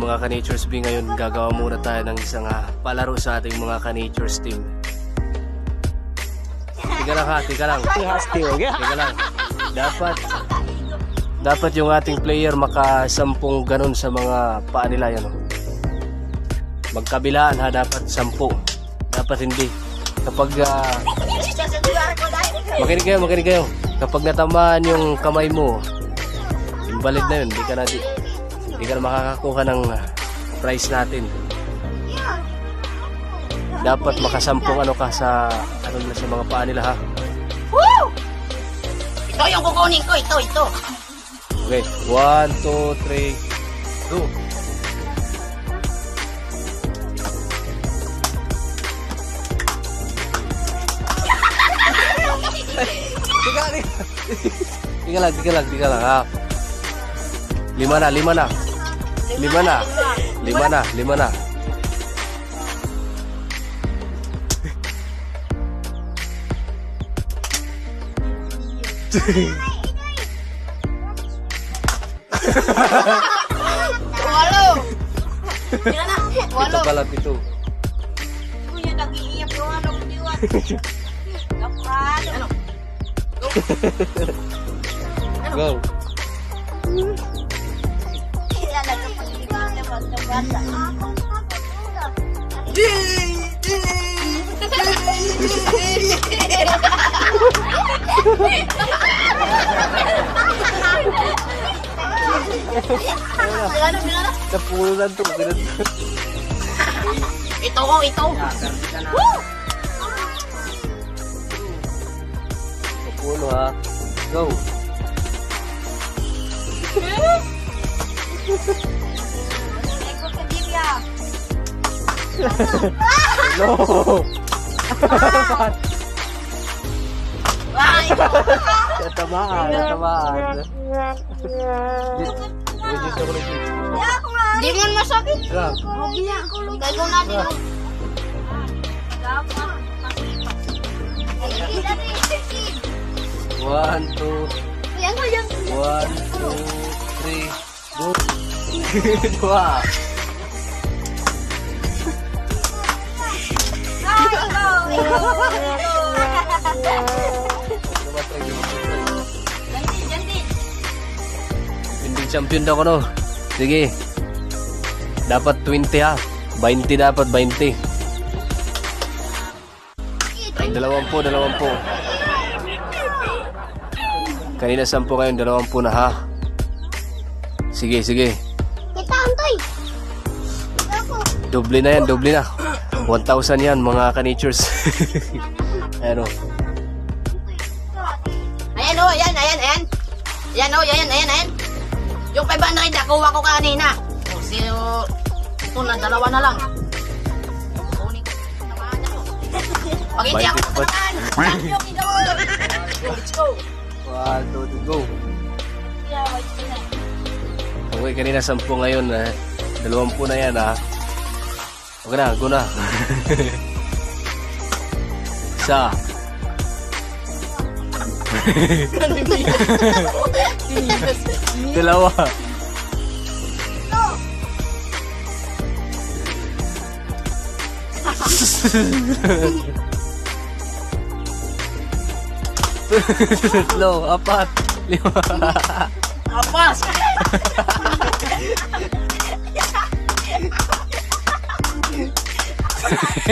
Mga ka-Natures B, ngayon gagawa muna tayo ng isang ah, palaro sa ating mga ka-Natures team. Tika lang ha, tika lang. Tika lang. Dapat, dapat yung ating player makasampung ganun sa mga paa nila yan. oh. Magkabilaan ha, dapat sampu. Dapat hindi. Kapag, ah, makinig kayo, makinig kayo. Kapag natamaan yung kamay mo, invalid na yun. Hindi ka na, di, hindi ka na makakakuha ng ah, prize natin. Dapat makasampung ano ka sa ano na sa mga paa nila ha. Ito yung kukunin ko, ito, ito. Okay, one, two, three, go. Tika lang, tika lang, tika lang ha. Lima na, lima na. Lima na. Lima na, lima na. Walo. Yan na, Ito walo. pala, pito. Kuya, nag-iiyak yung ano, diwat. Kapal. Ano? Go. Yan, Napulunan to. Ito ko, ito. Woo! Napulo ha. Go. No. Ay! Natamaan, natamaan. Reduce ako reduce. Di mo masakit. Lang. Gagaw natin. One, two, one, two, three, go. Dua. Hindi champion daw ko no. Sige. Dapat 20 ha. 20 dapat 20. Dalawampu, dalawampu. Kanina sampu ngayon, dalawampu na ha. Sige, sige. Kita, Antoy. Doble na yan, doble na. 1,000 yan mga ka-natures. ano? Ayan o, ayan, ayan, ayan. Ayan o, ayan, ayan, ayan. Yung 500 nakuha ko kanina. O, sino, ito na, dalawa na lang. Kunin ko. Samahan ako. Pag hindi ako samahan, champion ikaw. Let's go. One, two, three, go. Yeah. Okay, kanina 10 ngayon. Eh. 20 na yan ha. Okay na, go na. Isa. Dalawa. Tatlo, apat, lima. Apas!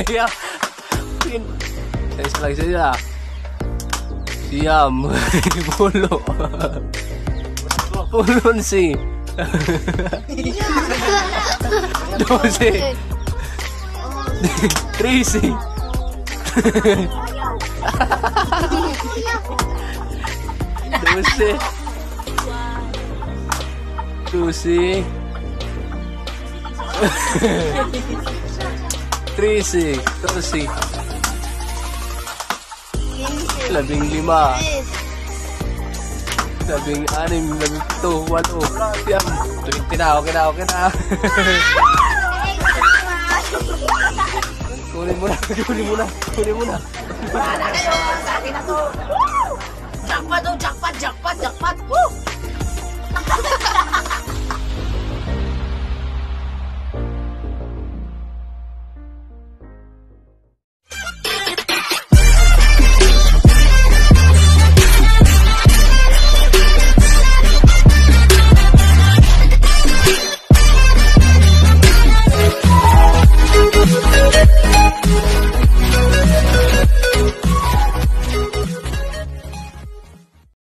ya mungkin lagi saja diam. Bulu. Pulun sih. Dosi krisi dosi dosi 36, 14, 15, labing lima, labing anim, labing pito, walo, siyam, oh. tuwinti na, okay na, okay na. kunin mo na, kunin mo na, kunin mo na. Wala na kayo, sa akin na to. Jackpot, oh, jackpot, jackpot, jackpot. Woo!